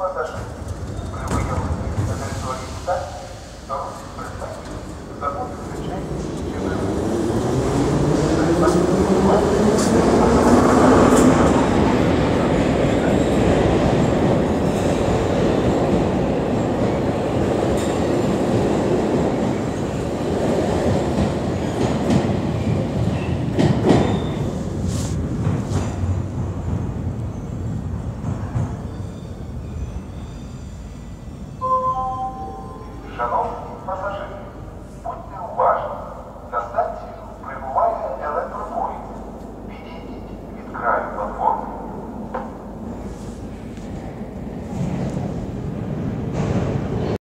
При выезде на территории Китая нарушить предпочтение закон исключения